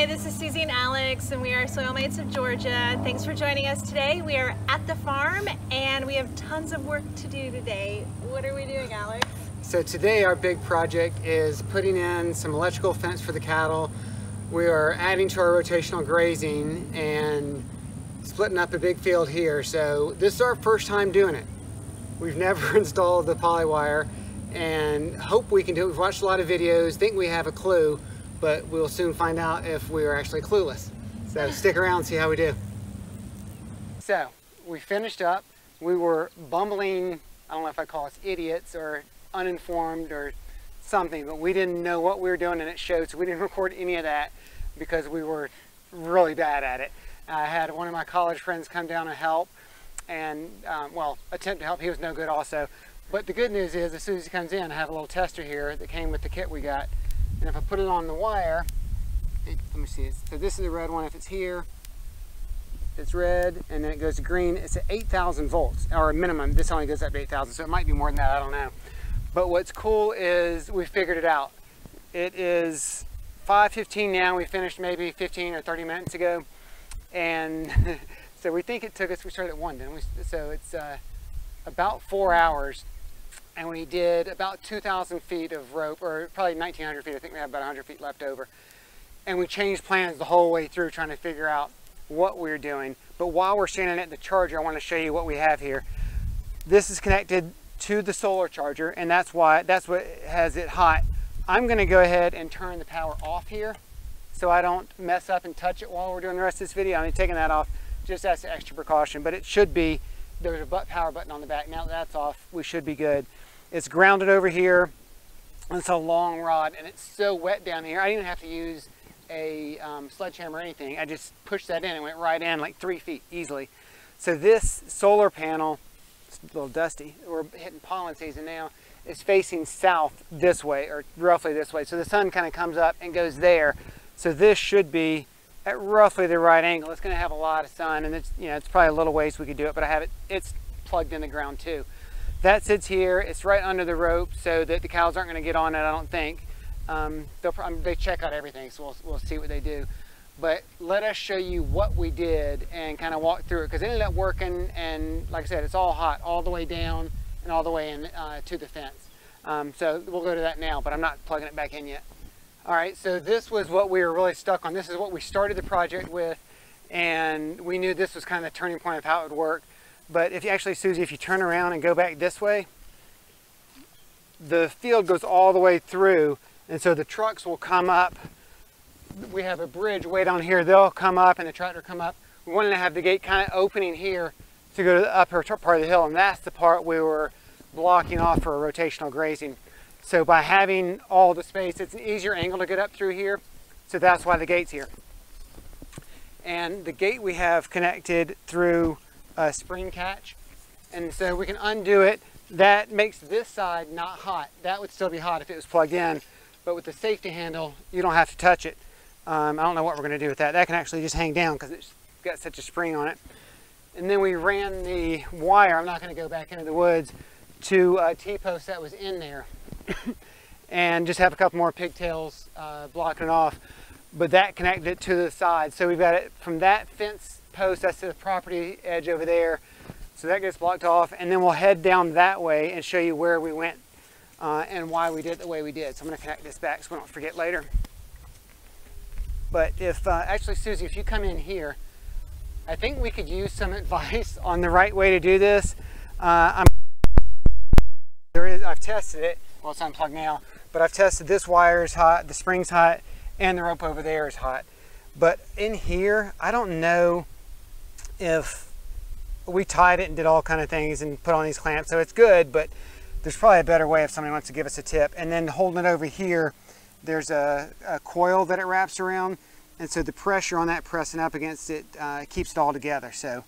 Hi, this is Susie and Alex, and we are Soilmates of Georgia. Thanks for joining us today. We are at the farm, and we have tons of work to do today. What are we doing, Alex? So today our big project is putting in some electrical fence for the cattle. We are adding to our rotational grazing and splitting up a big field here. So this is our first time doing it. We've never installed the polywire and hope we can do it. We've watched a lot of videos, think we have a clue, but we'll soon find out if we are actually clueless. So stick around and see how we do. So we finished up. We were bumbling, I don't know if I call us idiots or uninformed or something, but we didn't know what we were doing and it showed, so we didn't record any of that because we were really bad at it. I had one of my college friends come down and help and, um, well, attempt to help. He was no good also. But the good news is, as soon as he comes in, I have a little tester here that came with the kit we got. And if I put it on the wire, it, let me see, so this is the red one. If it's here, it's red, and then it goes to green. It's at 8,000 volts, or a minimum. This only goes up to 8,000, so it might be more than that, I don't know. But what's cool is we figured it out. It is 5.15 now. We finished maybe 15 or 30 minutes ago. And so we think it took us, we started at 1, didn't we? So it's uh, about four hours and we did about 2,000 feet of rope, or probably 1,900 feet. I think we have about 100 feet left over. And we changed plans the whole way through trying to figure out what we are doing. But while we're standing at the charger, I want to show you what we have here. This is connected to the solar charger, and that's why that's what has it hot. I'm going to go ahead and turn the power off here so I don't mess up and touch it while we're doing the rest of this video. I'm taking that off just as an extra precaution, but it should be, there's a power button on the back. Now that that's off, we should be good. It's grounded over here. It's a long rod and it's so wet down here. I didn't even have to use a um, sledgehammer or anything. I just pushed that in and went right in like three feet easily. So this solar panel, it's a little dusty, we're hitting pollen season now, is facing south this way or roughly this way. So the sun kind of comes up and goes there. So this should be at roughly the right angle. It's going to have a lot of sun and it's, you know, it's probably a little ways we could do it, but I have it, it's plugged in the ground too. That sits here, it's right under the rope so that the cows aren't gonna get on it, I don't think. Um, they check out everything, so we'll, we'll see what they do. But let us show you what we did and kind of walk through it because it ended up working and like I said, it's all hot all the way down and all the way in uh, to the fence. Um, so we'll go to that now, but I'm not plugging it back in yet. All right, so this was what we were really stuck on. This is what we started the project with and we knew this was kind of the turning point of how it would work. But if you actually, Susie, if you turn around and go back this way, the field goes all the way through. And so the trucks will come up. We have a bridge way down here. They'll come up and the tractor come up. We wanted to have the gate kind of opening here to go to the upper part of the hill. And that's the part we were blocking off for rotational grazing. So by having all the space, it's an easier angle to get up through here. So that's why the gate's here. And the gate we have connected through spring catch. And so we can undo it. That makes this side not hot. That would still be hot if it was plugged in. But with the safety handle, you don't have to touch it. Um, I don't know what we're going to do with that. That can actually just hang down because it's got such a spring on it. And then we ran the wire, I'm not going to go back into the woods, to a T-post that was in there. and just have a couple more pigtails uh, blocking it off. But that connected it to the side. So we've got it from that fence post that's the property edge over there. So that gets blocked off and then we'll head down that way and show you where we went uh, and why we did the way we did. So I'm gonna connect this back so we don't forget later. But if, uh, actually Susie, if you come in here, I think we could use some advice on the right way to do this. Uh, I'm there is, I've tested it, well it's unplugged now, but I've tested this wire is hot, the spring's hot, and the rope over there is hot. But in here, I don't know if we tied it and did all kind of things and put on these clamps. So it's good, but there's probably a better way if somebody wants to give us a tip. And then holding it over here, there's a, a coil that it wraps around. And so the pressure on that pressing up against it uh, keeps it all together. So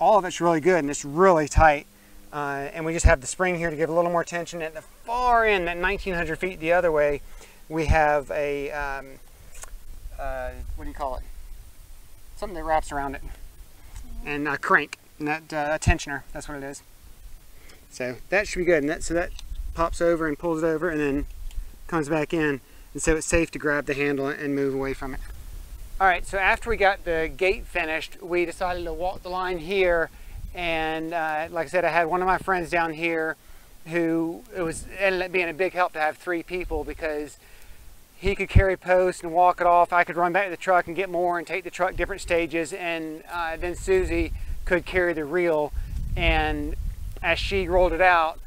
all of it's really good and it's really tight. Uh, and we just have the spring here to give a little more tension. At the far end, that 1900 feet the other way, we have a, um, uh, what do you call it? Something that wraps around it and a crank, and that uh, tensioner, that's what it is. So that should be good, and that, so that pops over and pulls it over and then comes back in, and so it's safe to grab the handle and move away from it. All right, so after we got the gate finished, we decided to walk the line here. And uh, like I said, I had one of my friends down here who it was ended up being a big help to have three people because he could carry posts and walk it off. I could run back to the truck and get more and take the truck different stages. And uh, then Susie could carry the reel. And as she rolled it out,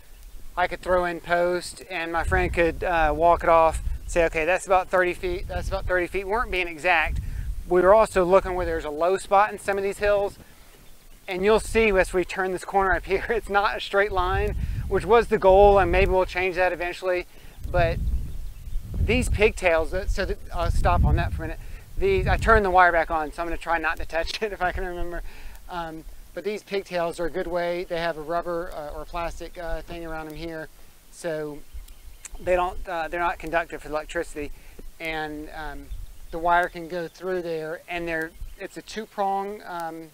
I could throw in post and my friend could uh, walk it off, say, okay, that's about 30 feet, that's about 30 feet. We weren't being exact. We were also looking where there's a low spot in some of these hills. And you'll see as we turn this corner up here, it's not a straight line, which was the goal, and maybe we'll change that eventually. But these pigtails, uh, so that, I'll stop on that for a minute. These, I turned the wire back on, so I'm gonna try not to touch it if I can remember. Um, but these pigtails are a good way. They have a rubber uh, or plastic uh, thing around them here, so they don't, uh, they're not conductive for electricity. And um, the wire can go through there, and they're, it's a two-prong um,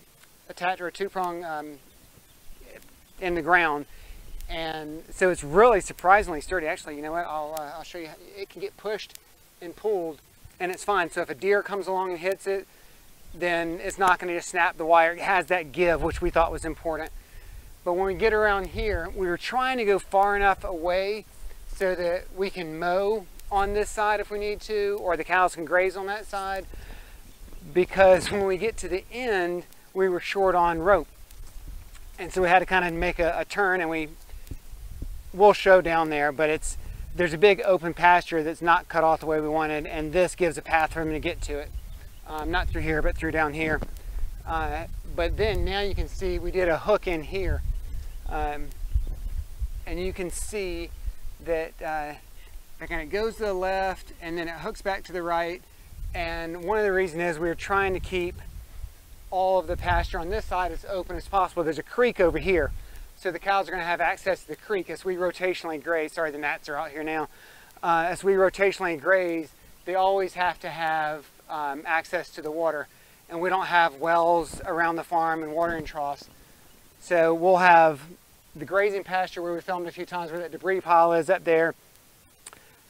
attachment or a two-prong um, in the ground and so it's really surprisingly sturdy. Actually, you know what? I'll, uh, I'll show you. It can get pushed and pulled, and it's fine. So if a deer comes along and hits it, then it's not going to just snap the wire. It has that give, which we thought was important. But when we get around here, we were trying to go far enough away so that we can mow on this side if we need to, or the cows can graze on that side. Because when we get to the end, we were short on rope. And so we had to kind of make a, a turn and we we'll show down there, but it's there's a big open pasture that's not cut off the way we wanted, and this gives a path for him to get to it. Um, not through here, but through down here. Uh, but then now you can see we did a hook in here. Um, and you can see that uh, it kind of goes to the left and then it hooks back to the right. And one of the reasons is we are trying to keep all of the pasture on this side as open as possible. There's a creek over here. So the cows are going to have access to the creek as we rotationally graze. Sorry, the gnats are out here now. Uh, as we rotationally graze, they always have to have um, access to the water. And we don't have wells around the farm and watering troughs. So we'll have the grazing pasture where we filmed a few times where that debris pile is up there.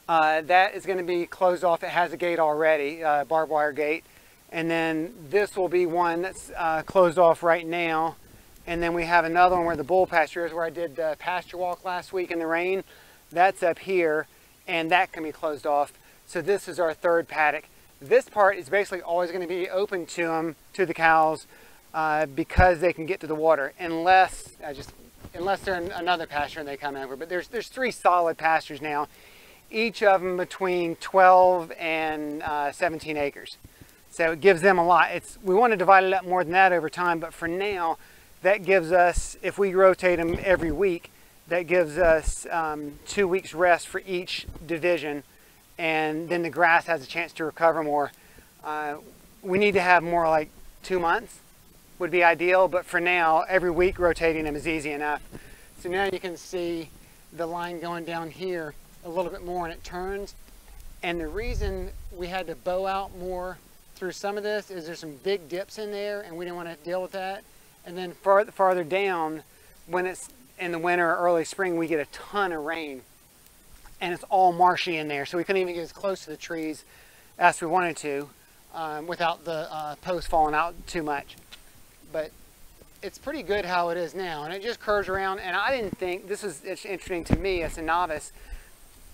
Uh, that is going to be closed off. It has a gate already, uh, barbed wire gate. And then this will be one that's uh, closed off right now. And then we have another one where the bull pasture is where I did the pasture walk last week in the rain. That's up here and that can be closed off. So this is our third paddock. This part is basically always going to be open to them, to the cows, uh, because they can get to the water, unless I just unless they're in another pasture and they come over. But there's there's three solid pastures now, each of them between 12 and uh, 17 acres. So it gives them a lot. It's we want to divide it up more than that over time, but for now, that gives us, if we rotate them every week, that gives us um, two weeks rest for each division and then the grass has a chance to recover more. Uh, we need to have more like two months would be ideal, but for now, every week rotating them is easy enough. So now you can see the line going down here a little bit more and it turns. And the reason we had to bow out more through some of this is there's some big dips in there and we didn't want to deal with that. And then far, farther down, when it's in the winter or early spring, we get a ton of rain. And it's all marshy in there, so we couldn't even get as close to the trees as we wanted to um, without the uh, posts falling out too much. But it's pretty good how it is now. And it just curves around, and I didn't think, this is it's interesting to me as a novice,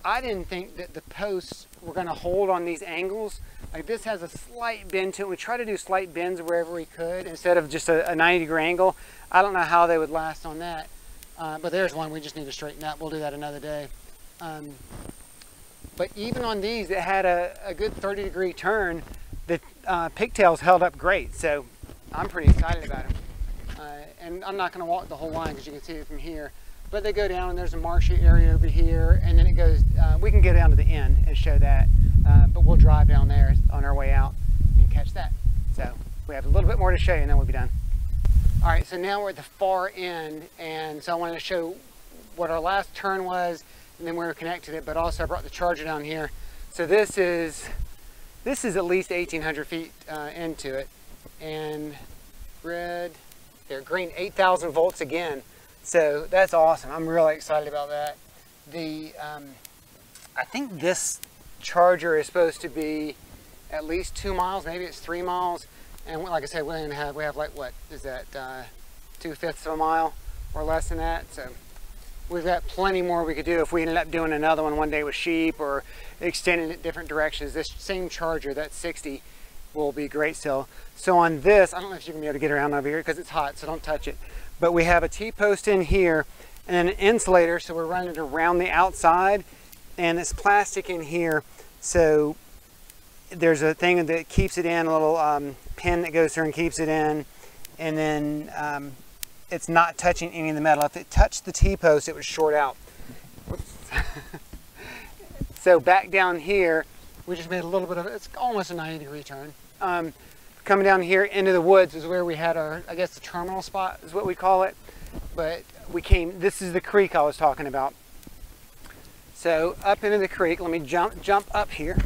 I didn't think that the posts were going to hold on these angles. Like this has a slight bend to it. We try to do slight bends wherever we could instead of just a, a 90 degree angle. I don't know how they would last on that. Uh, but there's one we just need to straighten up. We'll do that another day. Um, but even on these, it had a, a good 30 degree turn. The uh, pigtails held up great. So I'm pretty excited about them. Uh, and I'm not going to walk the whole line because you can see it from here but they go down and there's a marshy area over here and then it goes uh, we can get down to the end and show that uh, but we'll drive down there on our way out and catch that. So we have a little bit more to show you and then we'll be done. All right so now we're at the far end and so I wanted to show what our last turn was and then we connected it but also I brought the charger down here. So this is this is at least 1800 feet uh, into it. And red they're green 8000 volts again so that's awesome. I'm really excited about that. The um, I think this charger is supposed to be at least two miles, maybe it's three miles. And like I said, we have we have like what is that uh, two fifths of a mile or less than that. So we've got plenty more we could do if we ended up doing another one one day with sheep or extending it different directions. This same charger, that 60, will be great still. So on this, I don't know if you can be able to get around over here because it's hot, so don't touch it. But we have a T-post in here and an insulator, so we're running it around the outside and it's plastic in here. So there's a thing that keeps it in, a little um, pin that goes through and keeps it in. And then um, it's not touching any of the metal. If it touched the T-post, it would short out. so back down here, we just made a little bit of, it's almost a 90 degree turn. Um, coming down here into the woods is where we had our, I guess the terminal spot is what we call it. But we came, this is the creek I was talking about. So up into the creek, let me jump, jump up here.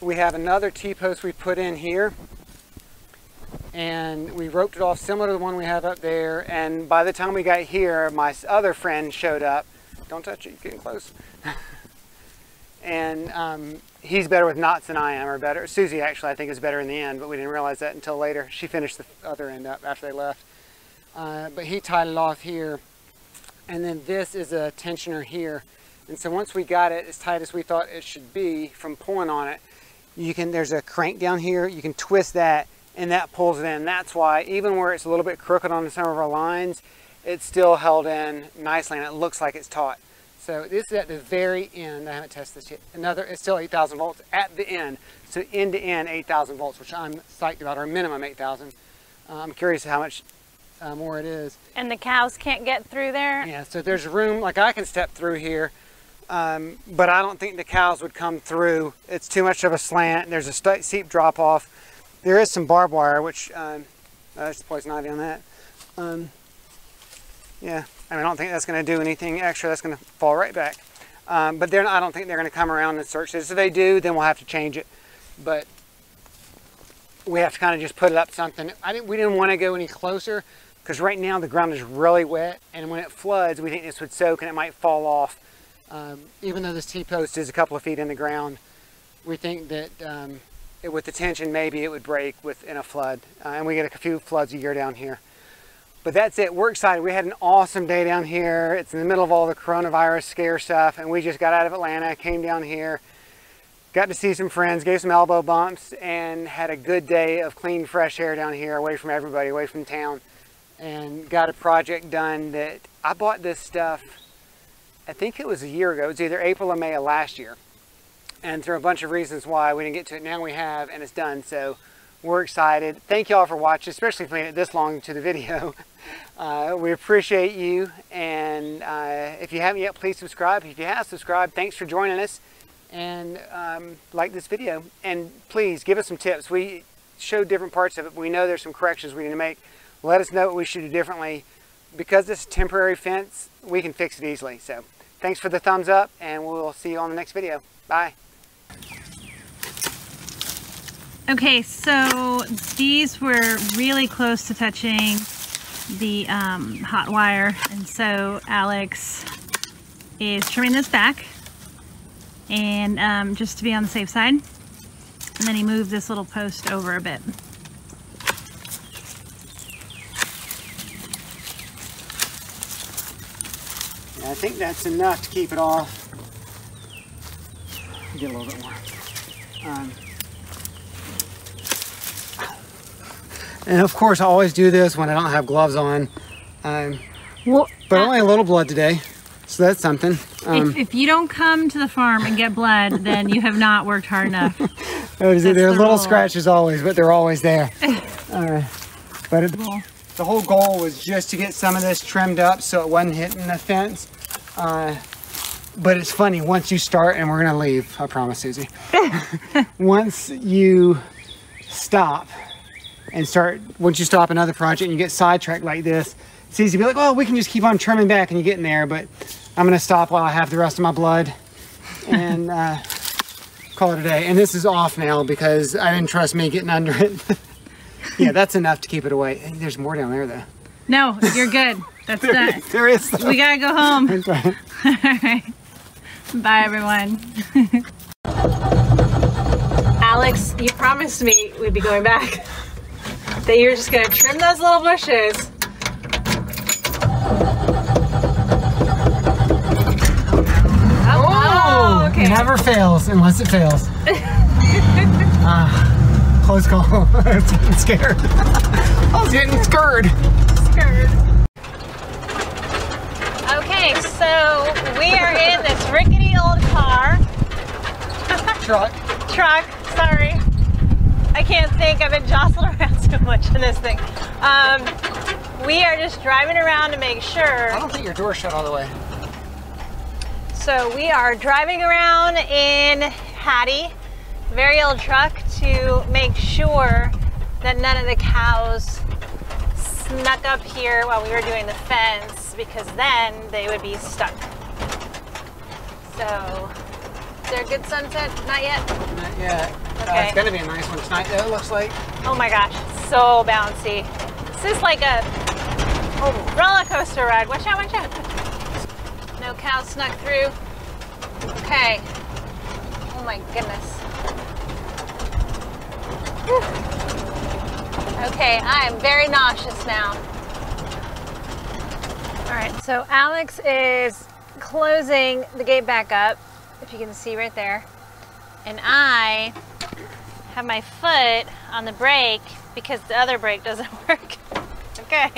We have another T-post we put in here and we roped it off similar to the one we have up there. And by the time we got here, my other friend showed up. Don't touch it, you're getting close. and um, he's better with knots than I am, or better. Susie actually, I think, is better in the end, but we didn't realize that until later. She finished the other end up after they left. Uh, but he tied it off here. And then this is a tensioner here. And so once we got it as tight as we thought it should be from pulling on it, you can, there's a crank down here, you can twist that and that pulls it in. That's why even where it's a little bit crooked on some of our lines, it's still held in nicely and it looks like it's taut. So this is at the very end. I haven't tested this yet. Another, it's still 8,000 volts at the end. So end to end 8,000 volts, which I'm psyched about, or minimum 8,000. Uh, I'm curious how much uh, more it is. And the cows can't get through there? Yeah, so there's room, like I can step through here, um, but I don't think the cows would come through. It's too much of a slant. There's a steep drop off. There is some barbed wire, which um, uh, there's poison ivy on that. Um, yeah, I, don't think that's going to do anything extra. That's going to fall right back. Um, but then I don't think they're going to come around and search this. If they do, then we'll have to change it. But we have to kind of just put it up something. I didn't, we didn't want to go any closer because right now the ground is really wet. And when it floods, we think this would soak and it might fall off um, even though this T-post is a couple of feet in the ground, we think that um, it, with the tension, maybe it would break within a flood. Uh, and we get a few floods a year down here. But that's it. We're excited. We had an awesome day down here. It's in the middle of all the coronavirus scare stuff. And we just got out of Atlanta, came down here, got to see some friends, gave some elbow bumps, and had a good day of clean, fresh air down here, away from everybody, away from town. And got a project done that I bought this stuff I think it was a year ago. It was either April or May of last year. And through a bunch of reasons why we didn't get to it, now we have, and it's done. So we're excited. Thank you all for watching, especially if you made it this long to the video. Uh, we appreciate you. And uh, if you haven't yet, please subscribe. If you have subscribed, thanks for joining us. And um, like this video. And please give us some tips. We showed different parts of it. We know there's some corrections we need to make. Let us know what we should do differently. Because this temporary fence, we can fix it easily. So. Thanks for the thumbs up, and we'll see you on the next video. Bye. Okay, so these were really close to touching the um, hot wire, and so Alex is trimming this back, and um, just to be on the safe side. And then he moved this little post over a bit. I think that's enough to keep it off. Get a little bit more. Um, and of course I always do this when I don't have gloves on. Um, well, but only a little blood today, so that's something. Um, if, if, you don't come to the farm and get blood, then you have not worked hard enough. There's the little rule. scratches always, but they're always there. uh, but it, the whole goal was just to get some of this trimmed up so it wasn't hitting the fence. Uh, but it's funny, once you start, and we're gonna leave, I promise, Susie. once you stop and start, once you stop another project and you get sidetracked like this, it's easy to be like, oh, we can just keep on trimming back and you get in there, but I'm gonna stop while I have the rest of my blood and uh, call it a day. And this is off now because I didn't trust me getting under it. yeah, that's enough to keep it away. There's more down there though. No, you're good. That's There done. is- there is. We gotta go home. Okay. Alright. Bye everyone. Alex, you promised me we'd be going back. That you're just gonna trim those little bushes. Oh, okay. Never fails unless it fails. ah, close call. I was getting scared. I was getting scared. Scared. Okay, so we are in this rickety old car. Truck. truck. Sorry. I can't think. I've been jostled around so much in this thing. Um, we are just driving around to make sure. I don't think your door shut all the way. So we are driving around in Hattie, very old truck, to make sure that none of the cows snuck up here while we were doing the fence because then they would be stuck. So, is there a good sunset? Not yet? Not yet. Uh, it's gonna be a nice one tonight though, it looks like. Oh my gosh, so bouncy. This is like a oh, roller coaster ride. Watch out, watch out. No cows snuck through. Okay. Oh my goodness. Whew. Okay, I am very nauseous now. All right, so Alex is closing the gate back up, if you can see right there. And I have my foot on the brake because the other brake doesn't work. okay.